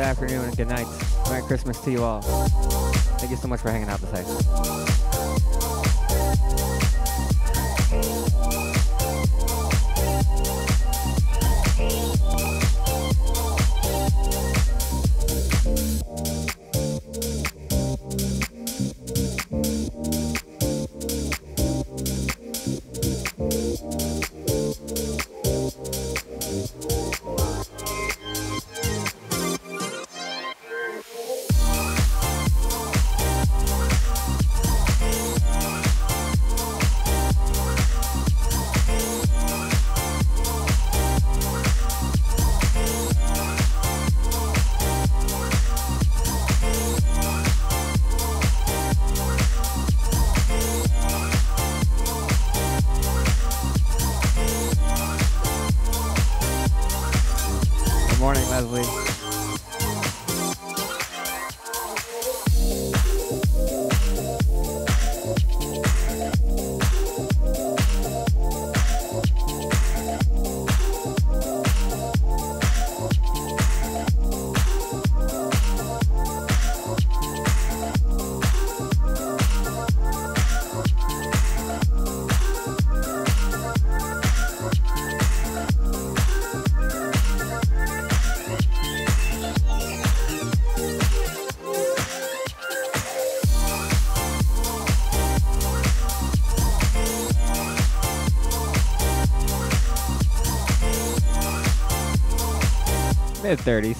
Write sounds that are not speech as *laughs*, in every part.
Good afternoon, and good night. Merry Christmas to you all. Thank you so much for hanging out this today. Mid 30s.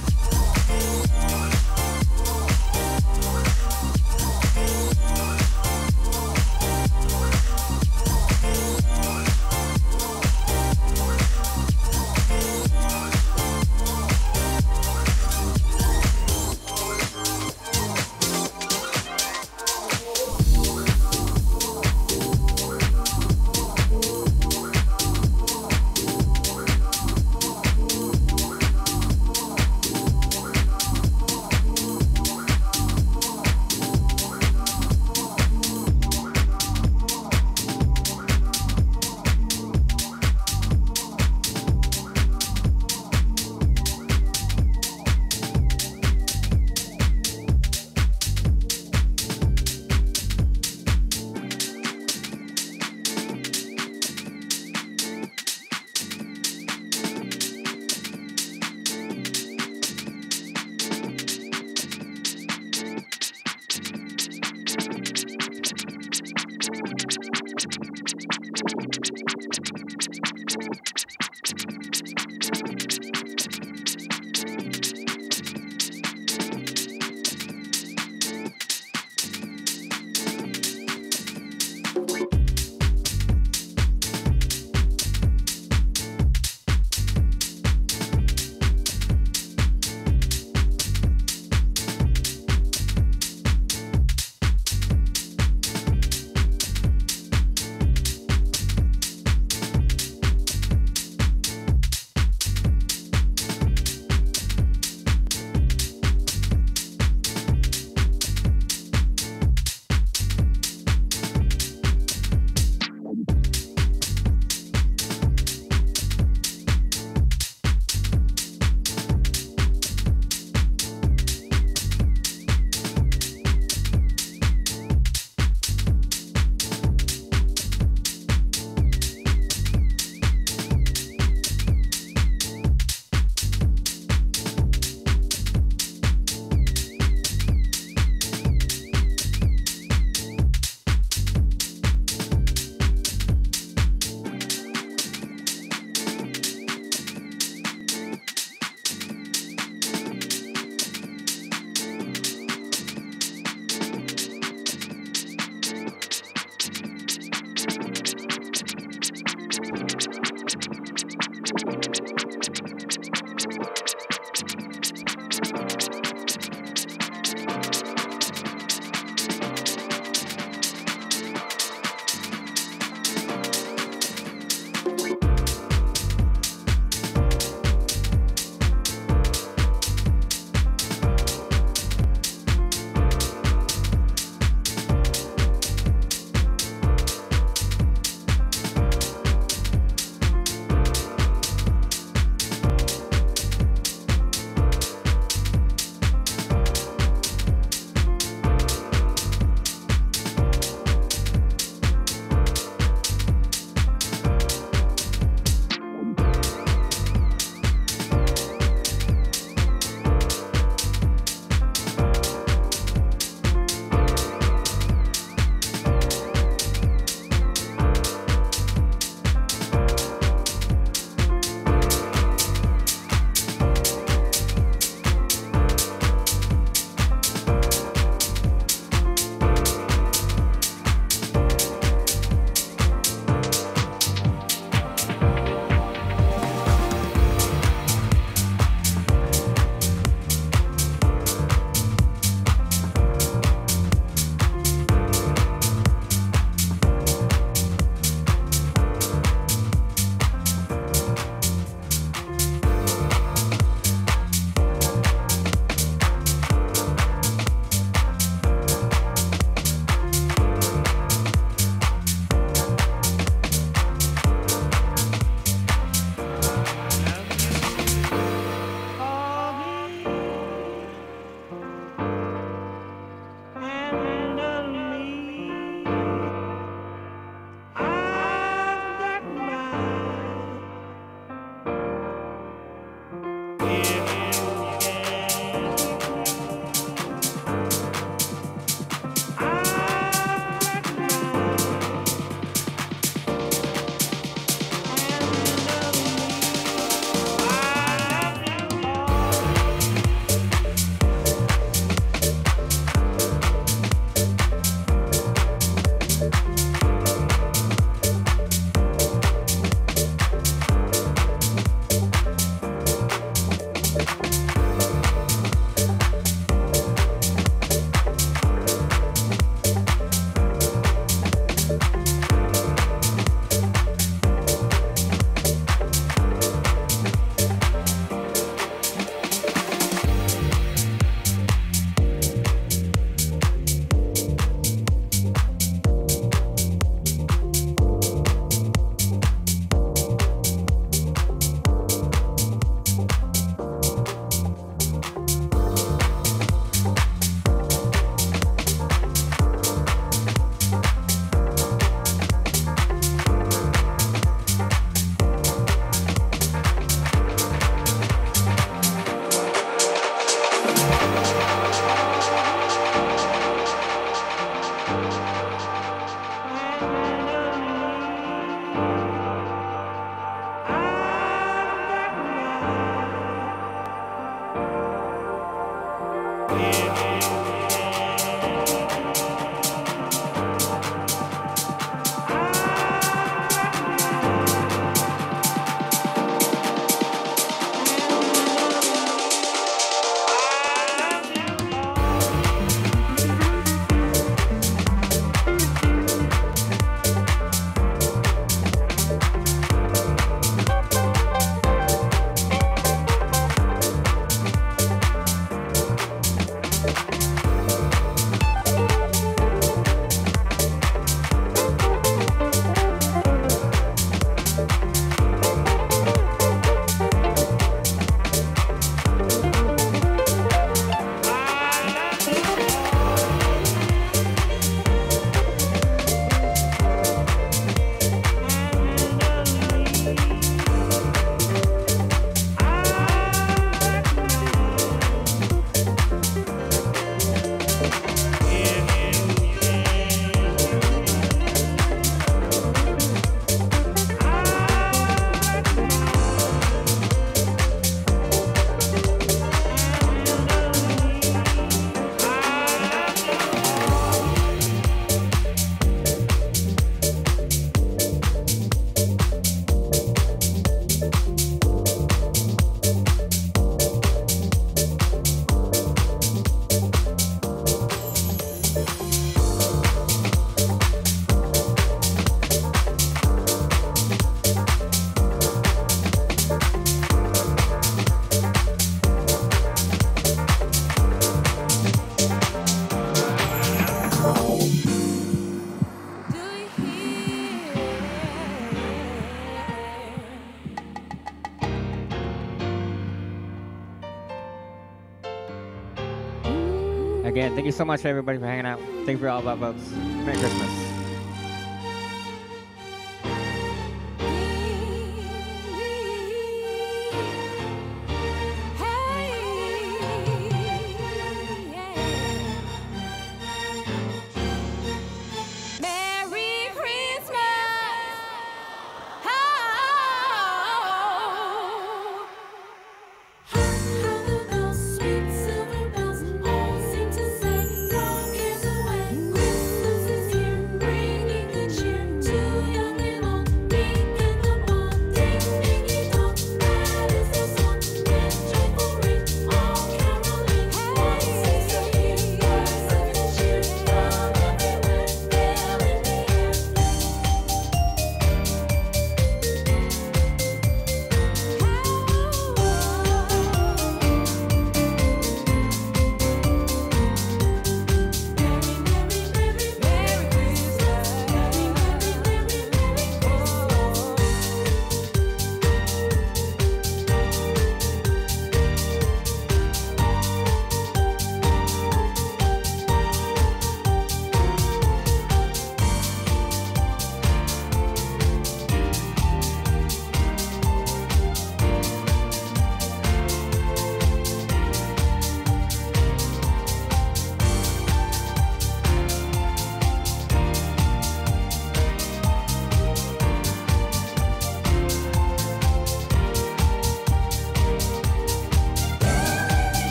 So much everybody for hanging out. Thank you for all of our votes. Merry Christmas.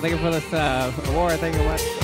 Thank you for this uh, award. Thank you much.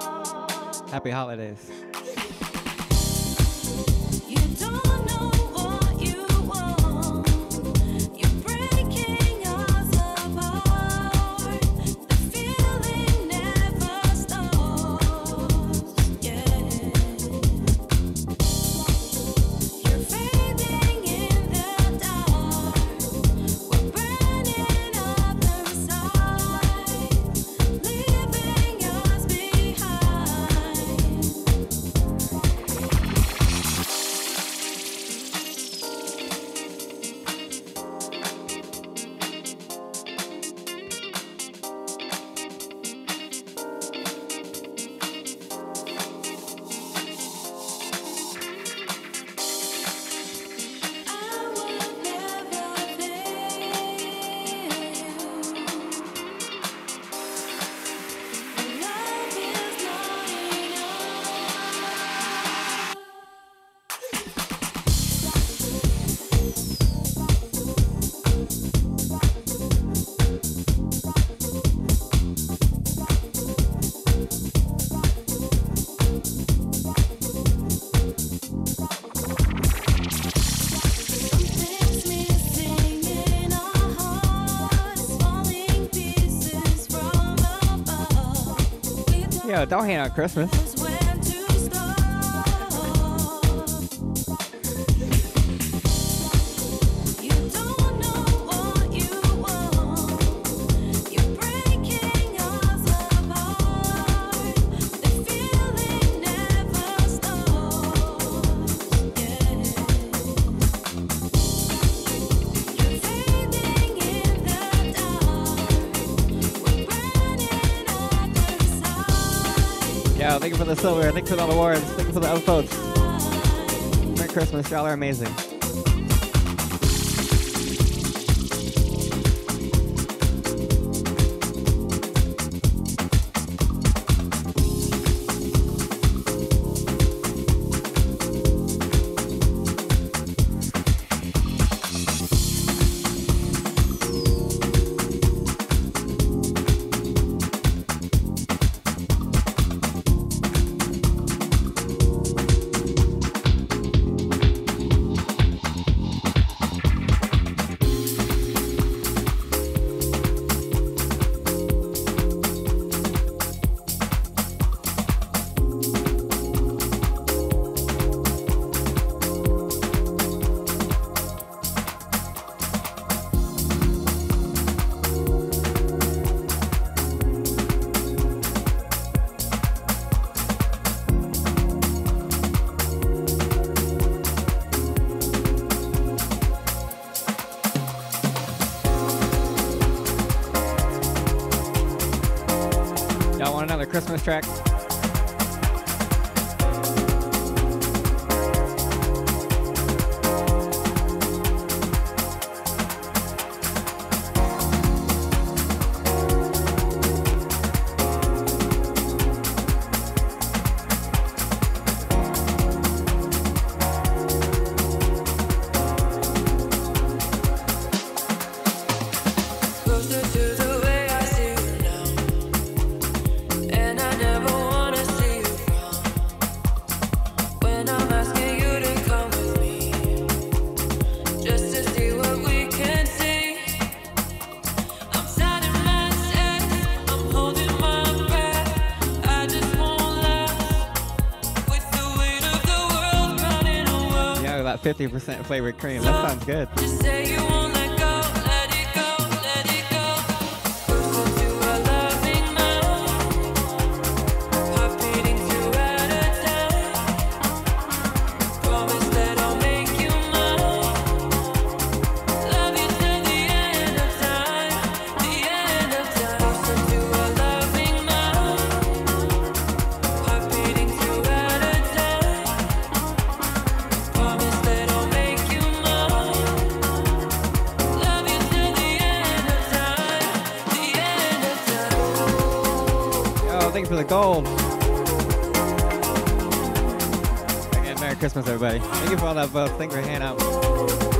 Happy holidays. a doll hand on Christmas. Silver. Thanks for all the awards. Thanks for the upvotes. Merry Christmas. Y'all are amazing. Christmas track? 50% flavored cream. That sounds good. gold. Again, Merry Christmas, everybody. Thank you for all that vote. Thank you for hanging out.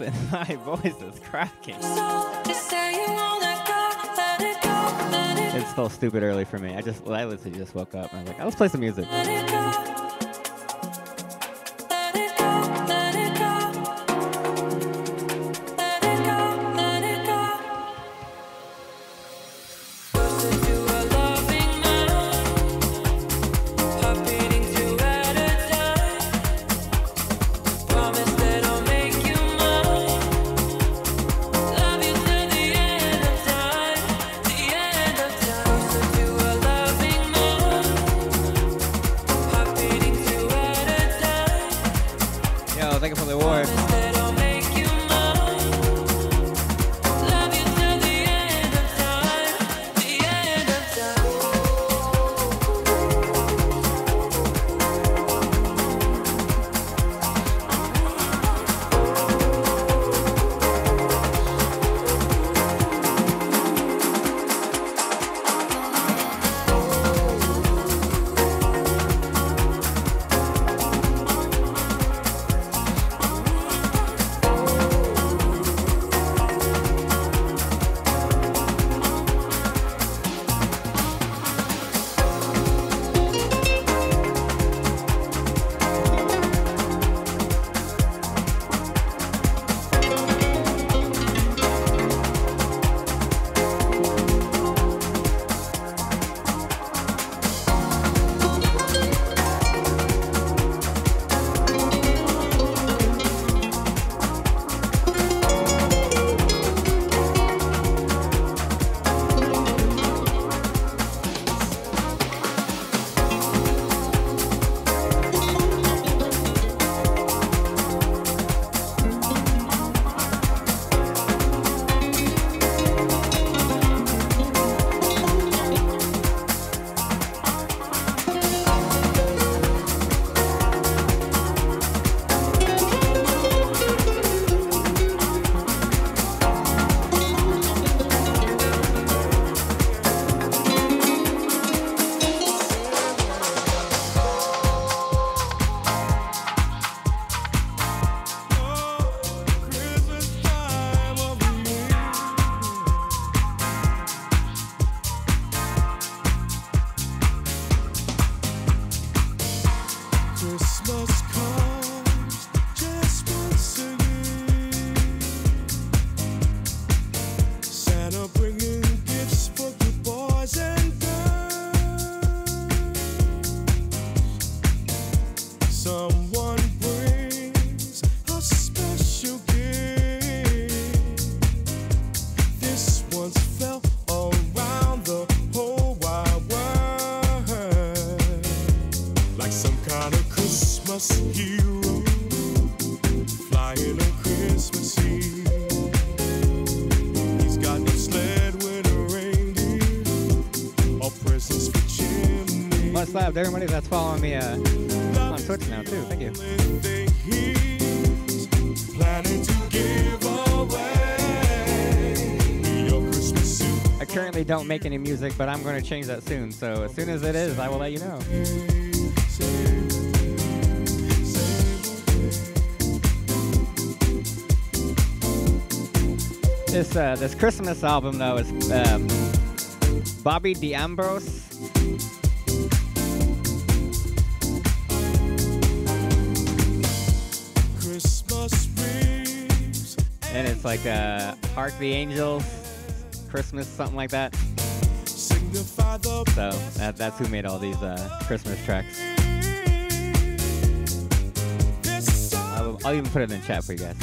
and *laughs* My voice is cracking. It's still stupid early for me. I just I literally just woke up. I was like, let's play some music. out to everybody that's following me uh, on Twitch now too. Thank you. I currently don't make any music, but I'm going to change that soon. So as soon as it is, I will let you know. This uh, this Christmas album though is um, Bobby D'Ambrós. and it's like uh, Hark the Angels, Christmas, something like that. So that, that's who made all these uh, Christmas tracks. I'll, I'll even put it in the chat for you guys.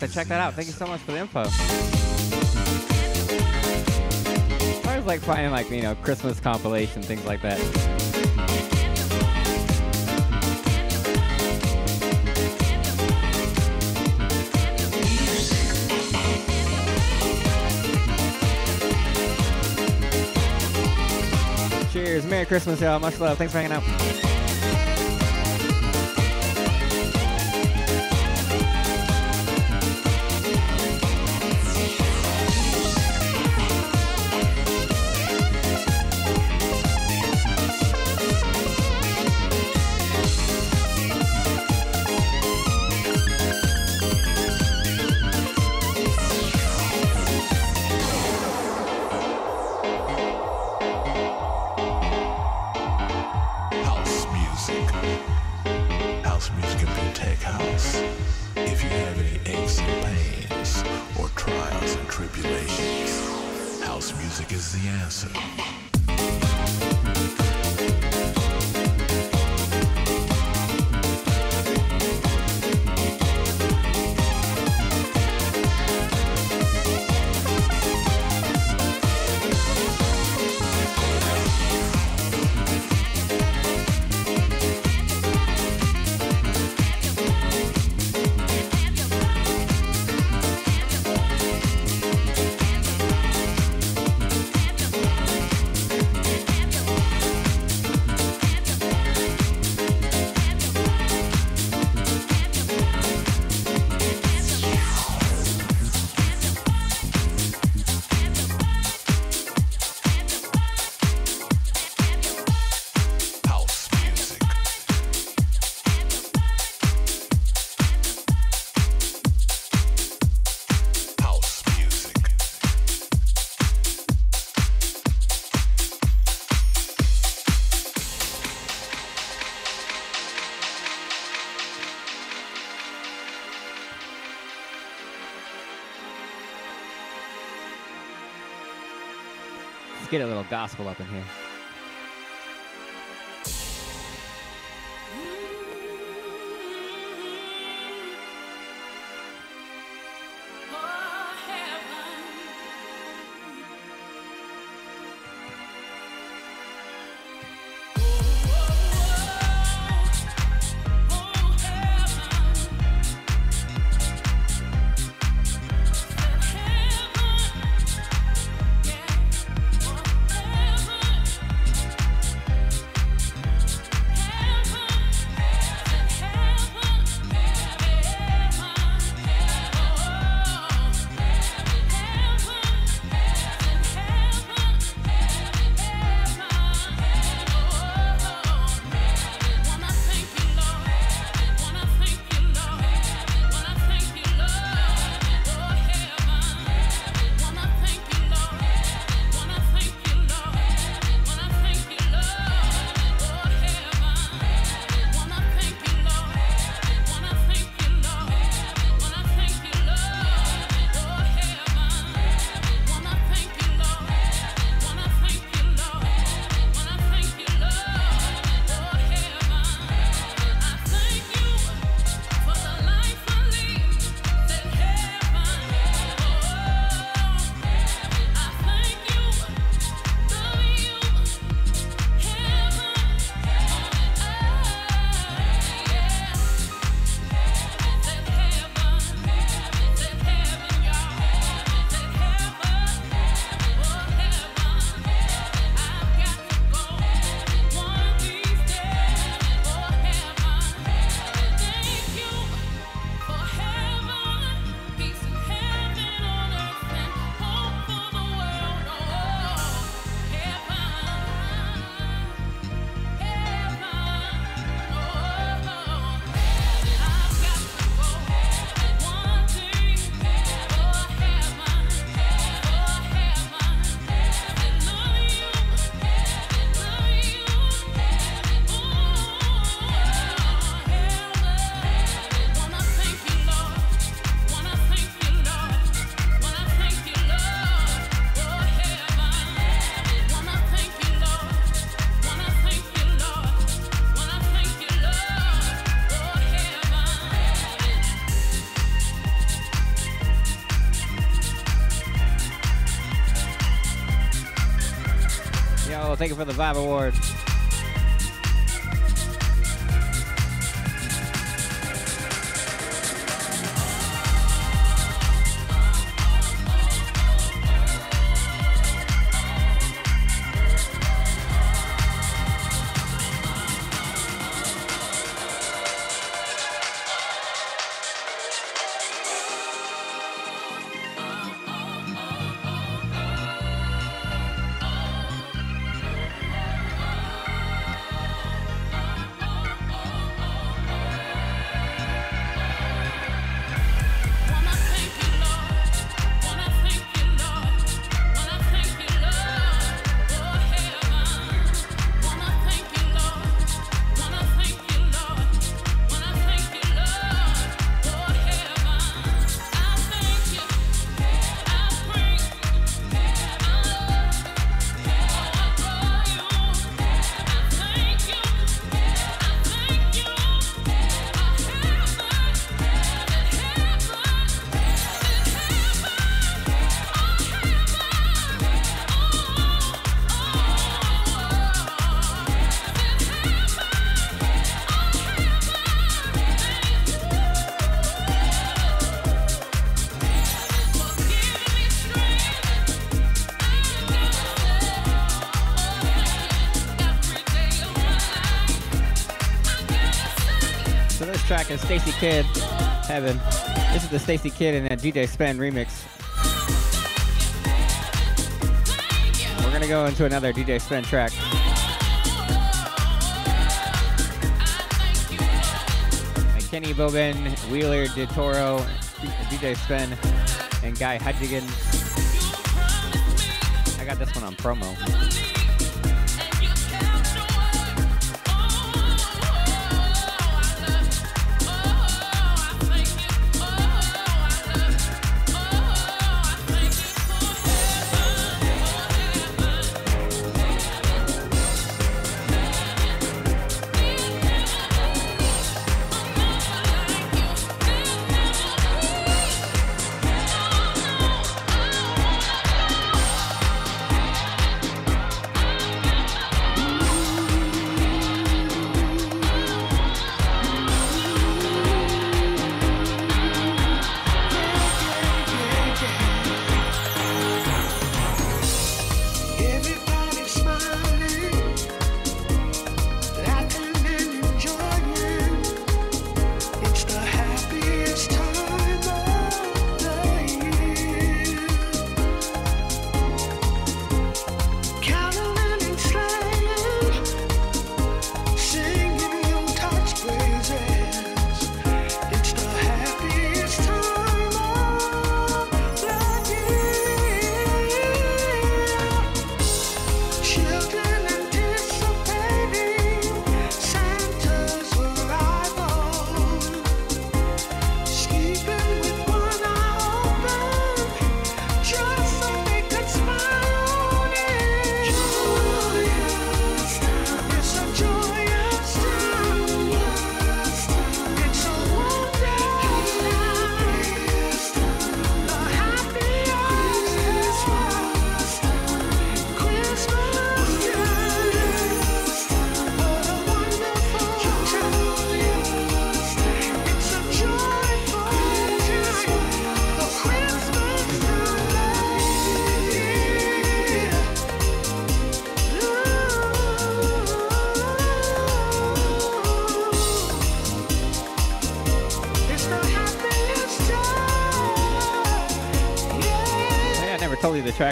Have to check that out. Thank you so much for the info. I always like finding like you know Christmas compilation things like that. Cheers, Merry Christmas, y'all. Much love. Thanks for hanging out. Get a little gospel up in here. Thank you for the Vibe Award. Stacy Kidd, Heaven. This is the Stacy Kidd and a DJ Spen remix. We're gonna go into another DJ Spen track. By Kenny Bobien, Wheeler del Torro, DJ Spen, and Guy Hudgigan. I got this one on promo.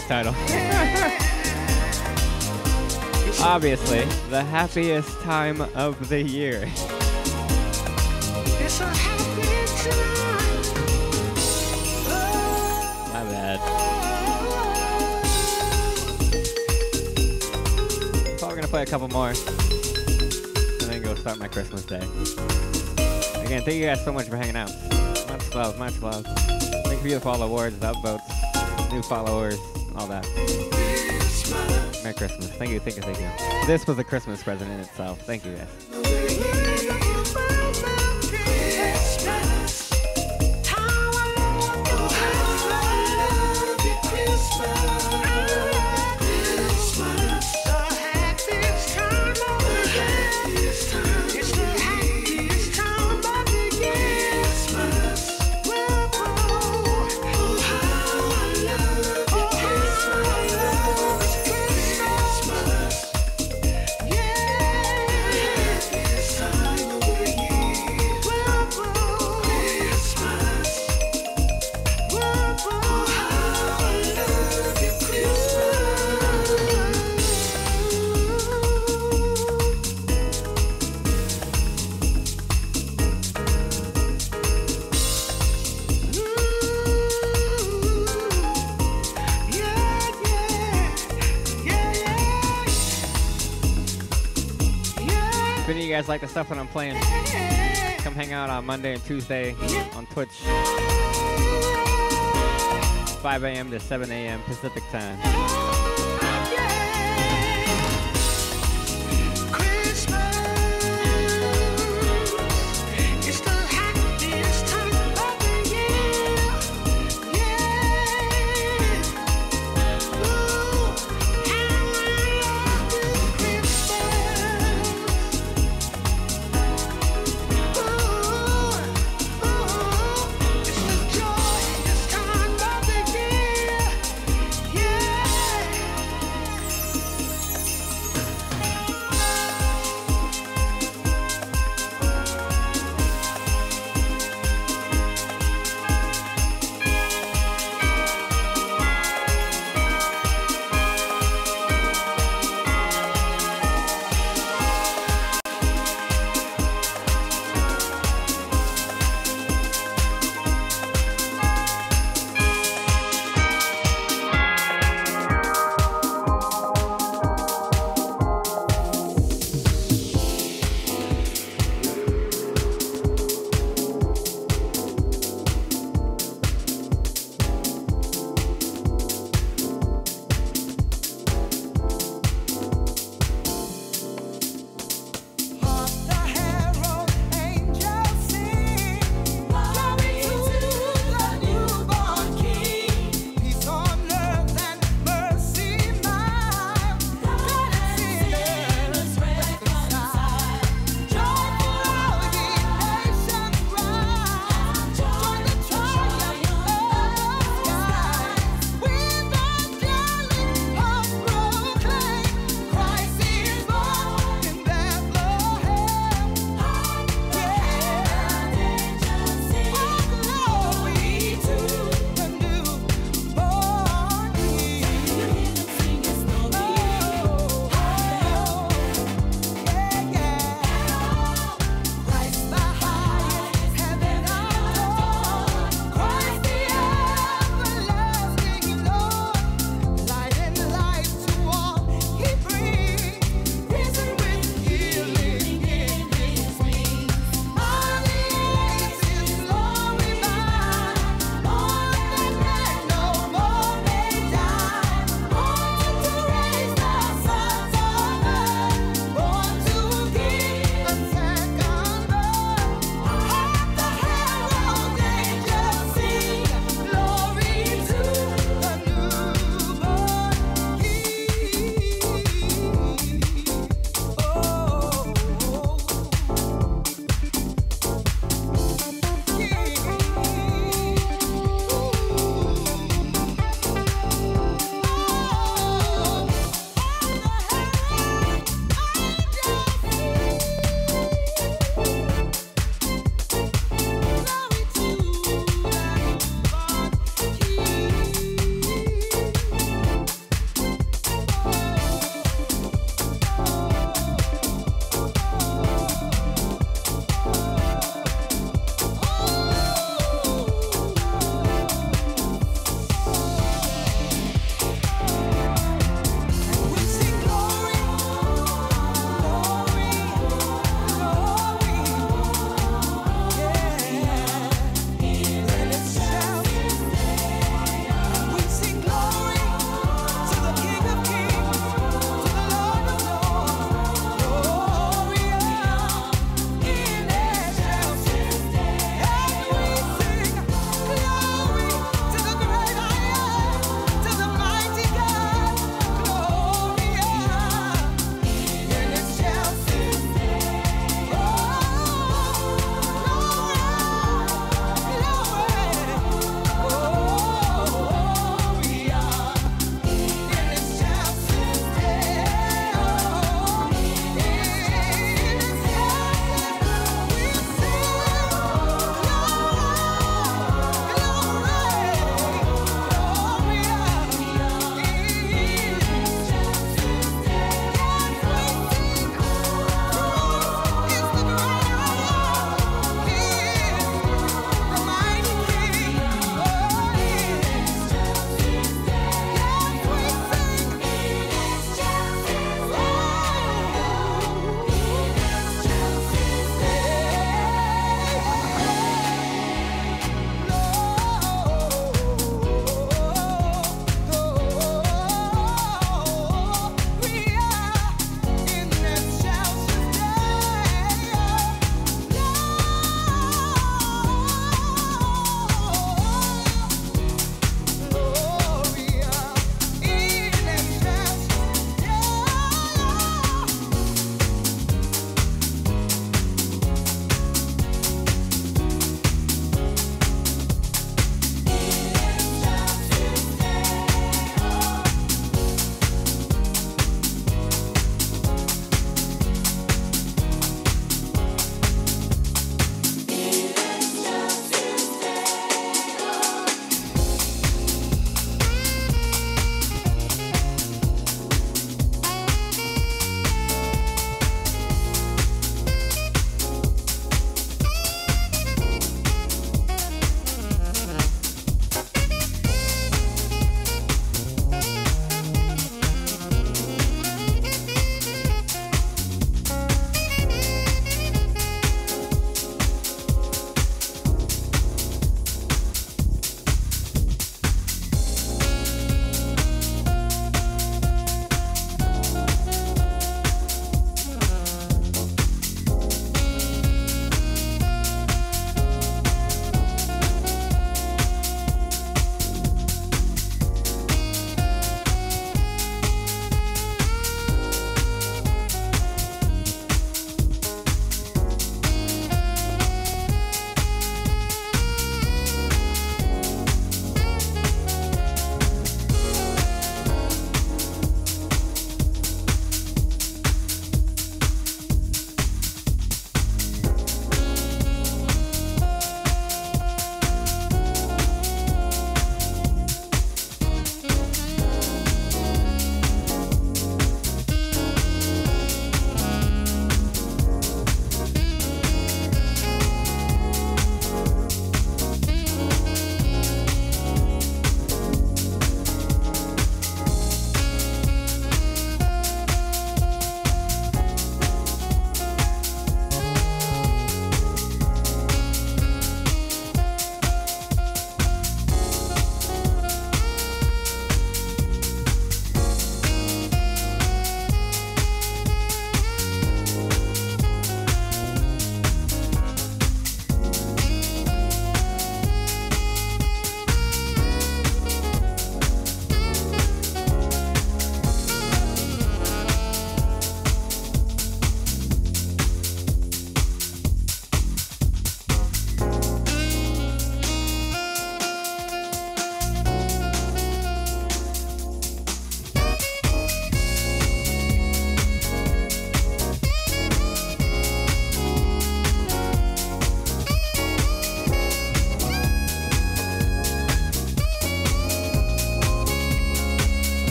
Track title. *laughs* Obviously, the happiest time of the year. It's a happy time. My bad. Probably gonna play a couple more. And then go start my Christmas day. Again, thank you guys so much for hanging out. Much love, much love. Thank you for all the awards, the upvotes, new followers, all that. Merry Christmas. Thank you, thank you, thank you. This was a Christmas present in itself. Thank you guys. Guys like the stuff that I'm playing, come hang out on Monday and Tuesday on Twitch. 5 a.m. to 7 a.m. Pacific time.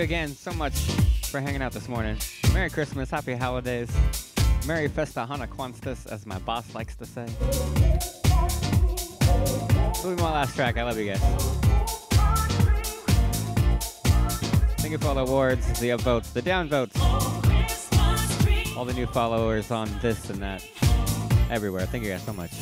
You again so much for hanging out this morning. Merry Christmas, Happy Holidays, Merry Festa Hana Quanstas, as my boss likes to say. This will be my last track. I love you guys. Thank you for all the awards, the upvotes, the downvotes, all the new followers on this and that, everywhere. Thank you guys so much.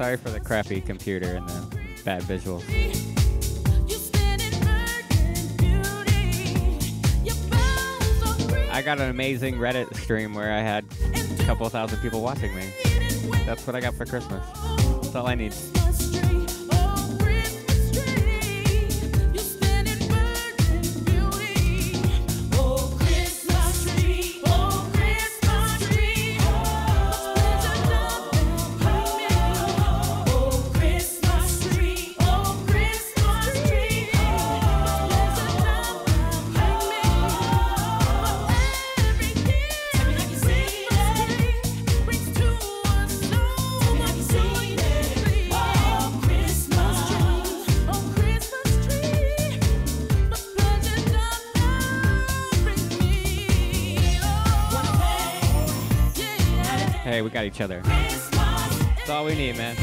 Sorry for the crappy computer and the bad visuals. I got an amazing Reddit stream where I had a couple thousand people watching me. That's what I got for Christmas. That's all I need. We got each other. That's all we need, man.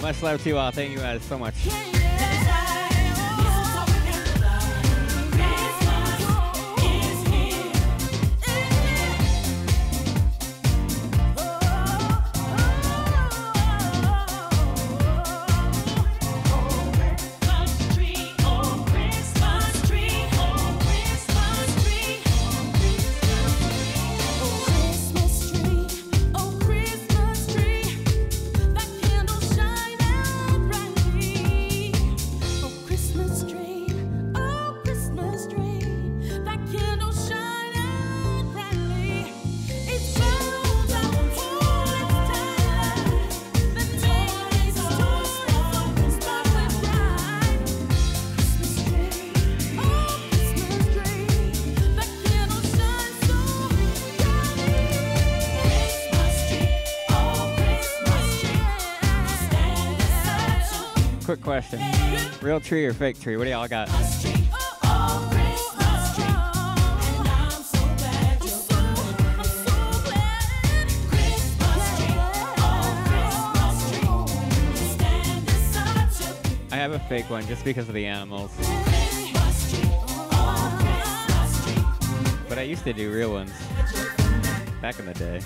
Much love to you all. Thank you guys so much. Real tree or fake tree? What do y'all got? Oh, oh Christmas tree, and I'm so glad you're coming. I'm so glad. Christmas tree, oh Christmas tree, stand beside you. I have a fake one just because of the animals. Christmas tree, oh Christmas tree, But I used to do real ones back in the day.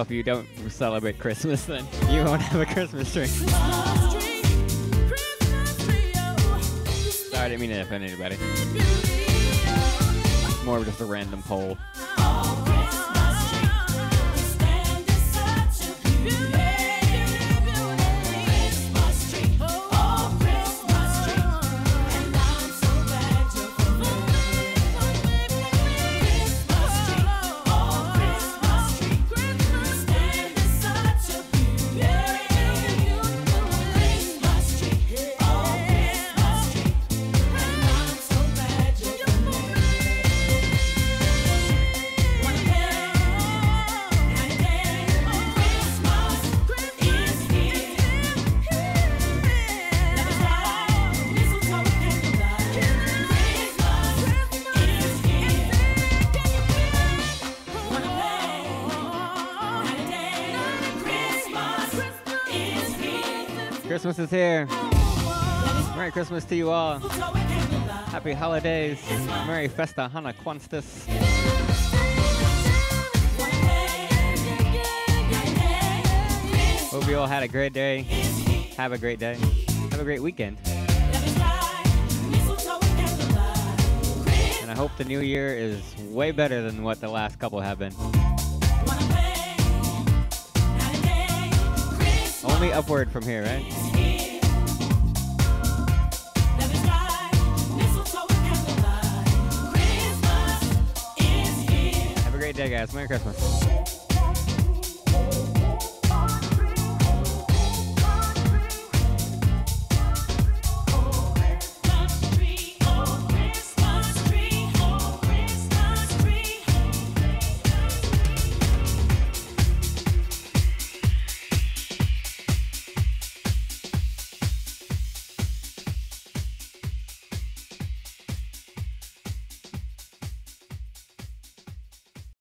If you don't celebrate Christmas, then you won't have a Christmas tree. Sorry, I didn't mean to offend anybody. more of just a random poll. Is here. Merry Christmas to you all. Happy holidays. Merry Festa Hana Quanstas. Hope you all had a great day. Have a great day. Have a great weekend. And I hope the new year is way better than what the last couple have been. Only upward from here, right? Day, guys. Merry Christmas.